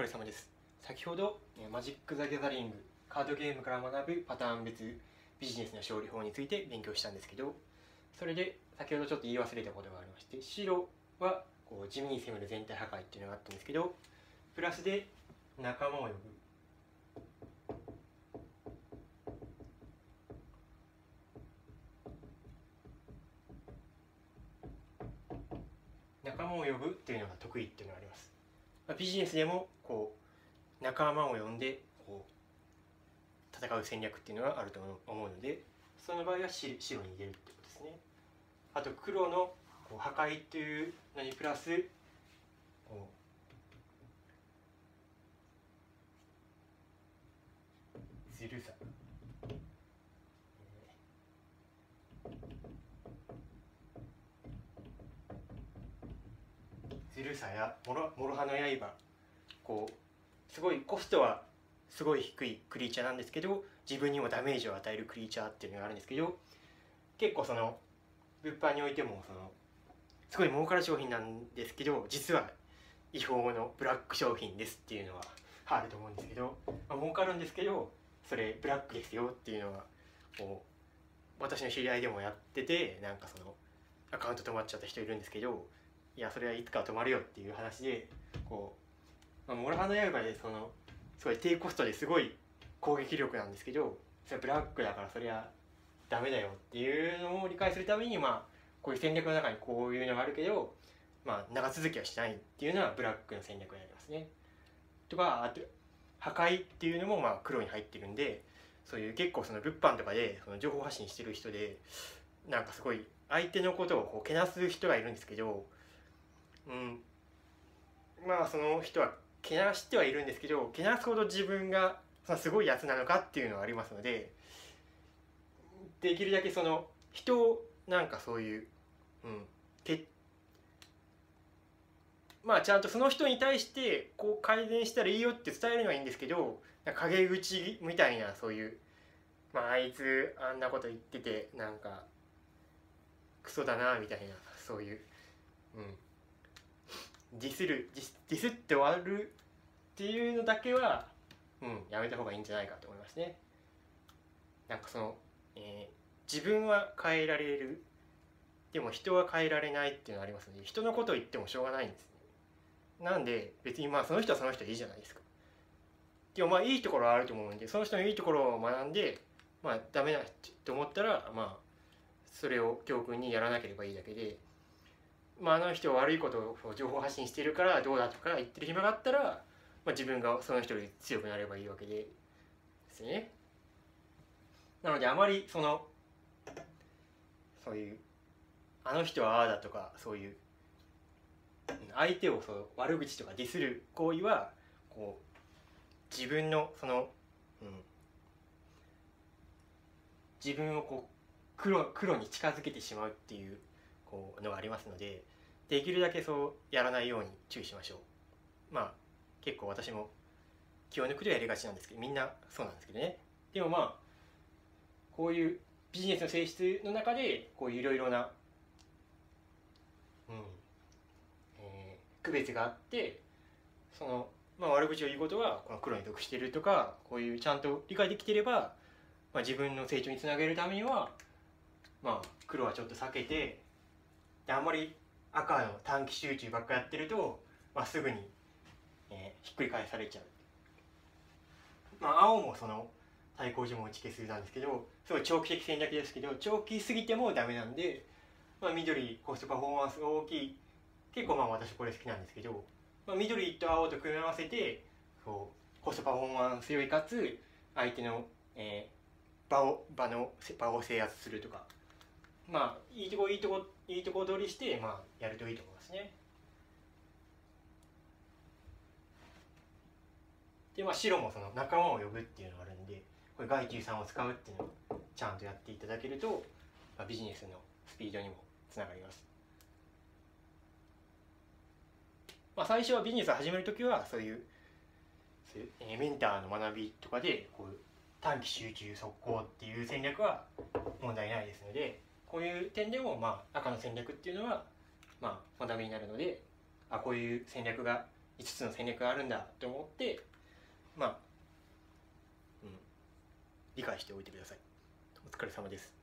疲れ様です。先ほどマジック・ザ・ギャザリングカードゲームから学ぶパターン別ビジネスの勝利法について勉強したんですけどそれで先ほどちょっと言い忘れたことがありまして白はこう地味に攻める全体破壊っていうのがあったんですけどプラスで仲間を呼ぶ。仲間を呼ぶっていうのが得意っていうのがあります、まあ、ビジネスでもこう仲間を呼んでこう戦う戦略っていうのがあると思うのでその場合は白に入れるってことですね。あと黒のこう破壊っていうのにプラスこうずるさ。ずるさやもろもろ刃の刃こうすごいコストはすごい低いクリーチャーなんですけど自分にもダメージを与えるクリーチャーっていうのがあるんですけど結構その物販においてもそのすごい儲かる商品なんですけど実は違法のブラック商品ですっていうのはあると思うんですけど、まあ、儲かるんですけどそれブラックですよっていうのはこう私の知り合いでもやっててなんかそのアカウント止まっちゃった人いるんですけどいやそれはいつか止まるよっていう話でこう、まあ、モラハの刃でそのすごい低コストですごい攻撃力なんですけどそれブラックだからそりゃダメだよっていうのを理解するためにまあこういう戦略の中にこういうのがあるけどまあ長続きはしないっていうのはブラックの戦略になりますね。とかあと破壊っていうのもまあ黒に入ってるんでそういう結構その物販とかでその情報発信してる人でなんかすごい相手のことをこうけなす人がいるんですけどうん。まあその人はけなしてはいるんですけどけなすほど自分がすごいやつなのかっていうのはありますのでできるだけその人をなんかそういう、うん、てまあちゃんとその人に対してこう改善したらいいよって伝えるのはいいんですけど陰口みたいなそういうまああいつあんなこと言っててなんかクソだなみたいなそういううん。ディスるディスディスって終わるっていうのだけは、うん、やめた方がいいんじゃないかと思いますね。なんかその、えー、自分は変えられるでも人は変えられないっていうのがありますので人のことを言ってもしょうがないんですね。なんで別にまあその人はその人でいいじゃないですか。でもまあいいところはあると思うんでその人のいいところを学んでまあダメだと思ったらまあそれを教訓にやらなければいいだけで。まあ、あの人悪いことを情報発信してるからどうだとか言ってる暇があったら、まあ、自分がその人より強くなればいいわけでですね。なのであまりそのそういうあの人はああだとかそういう相手をその悪口とかディスる行為はこう自分のその、うん、自分をこう黒黒に近づけてしまうっていうこうのがありますのでできるだけそうやらないように注意しましょう。まあ結構私も気を抜くとやりがちなんですけどみんなそうなんですけどね。でもまあこういうビジネスの性質の中でこういろいろな、うんえー、区別があってその、まあ、悪口を言うことはこの黒に属してるとかこういうちゃんと理解できてれば、まあ、自分の成長につなげるためにはまあ黒はちょっと避けてであんまり赤の短期集中ばっかやってると、まあ、すぐに、えー、ひっくり返されちゃう。まあ、青もその対抗呪文打ち消すなんですけどすごい長期的戦略ですけど長期すぎてもダメなんで、まあ、緑コストパフォーマンスが大きい結構まあ私これ好きなんですけど、まあ、緑と青と組み合わせてそうコストパフォーマンスよりかつ相手の、えー、場を場の場を制圧するとかまあいいとこいいとこいいとこ取りして、まあ、やるといいと思いますね。でまあ白もその仲間を呼ぶっていうのがあるんでこれ外注さんを使うっていうのをちゃんとやっていただけると、まあ、ビジネスのスピードにもつながります。まあ、最初はビジネスを始める時はそういうそういう、えメンターの学びとかでこう短期集中速攻っていう戦略は問題ないですのでこういう点でも、まあ、赤の戦略っていうのは、まあ、ダメになるのであこういう戦略が5つの戦略があるんだと思ってまあ、うん、理解しておいてください。お疲れ様です。